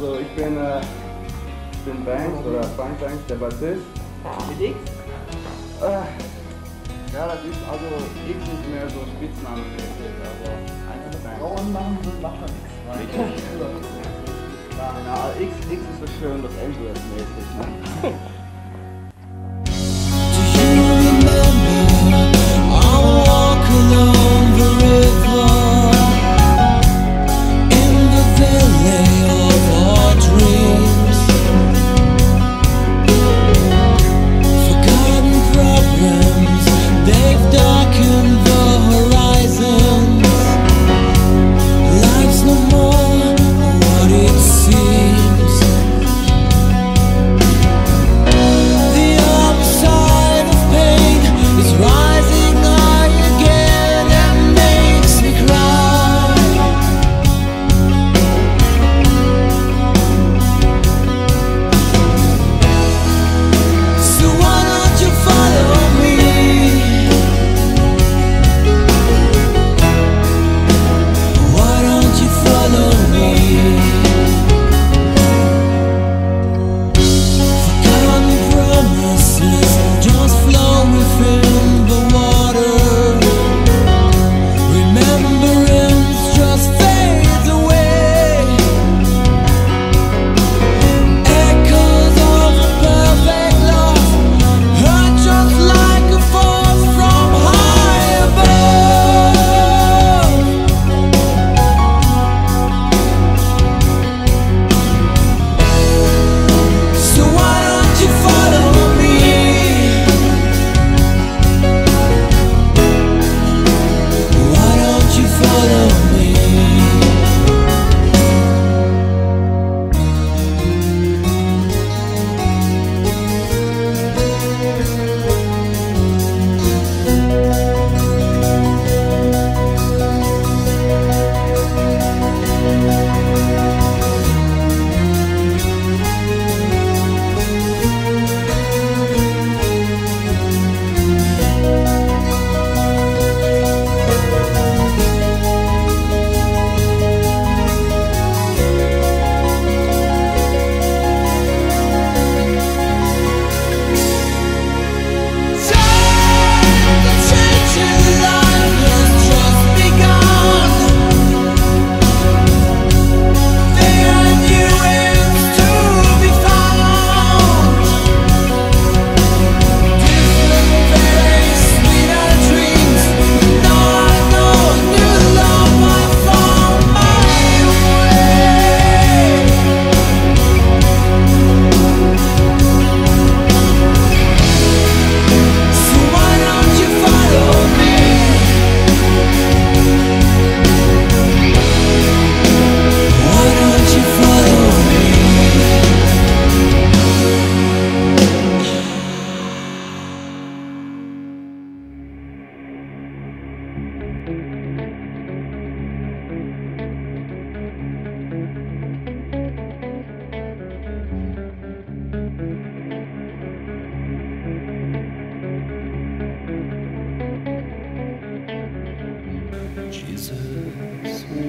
Also ich bin, äh, ich bin Banks oder Frank Banks, der Bassist. Mit X? Äh, ja, das ist also X ist mehr so Spitzname, aber einfach Banks. Frauen machen so, macht man X. Ja, X, ist so schön Los Angeles-mäßig, ne?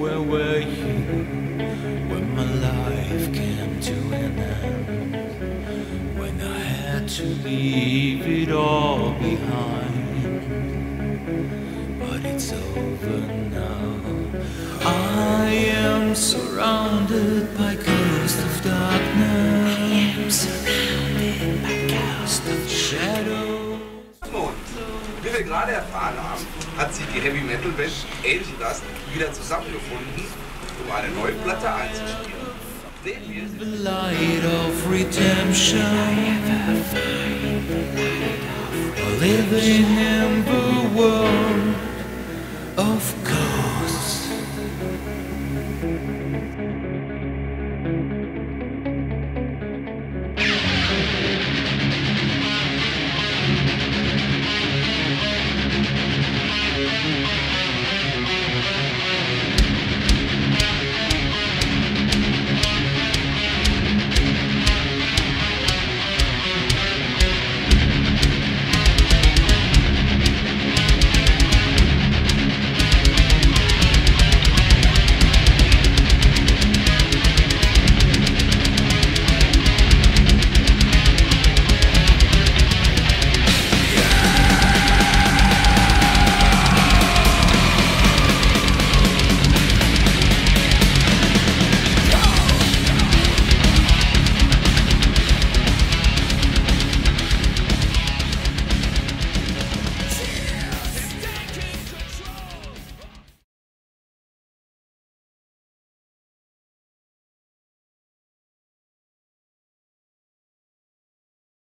where were you when my life came to an end? When I had to leave it all behind, but it's over now. I am surrounded by ghosts of darkness. I am surrounded by ghosts of shadows. Wie wir gerade erfahren haben, hat die Heavy Metal Band Angel Dust wieder zusammengefunden, um eine neue Platte einzuspielen. The light of redemption, living in the world of